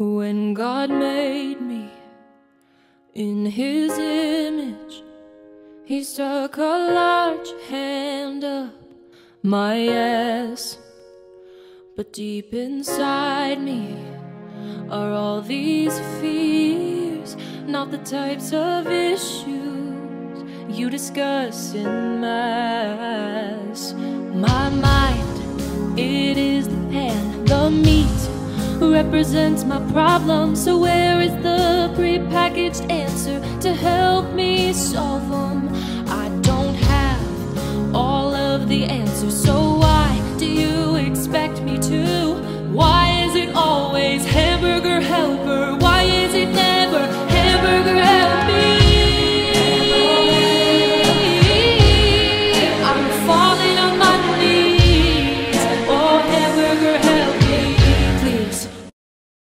When God made me in his image, he stuck a large hand up my ass. But deep inside me are all these fears, not the types of issues you discuss in mass. My mind, it is the pan, the meat represents my problem. So, where is the prepackaged answer to help me solve them? I don't have all of the answers, so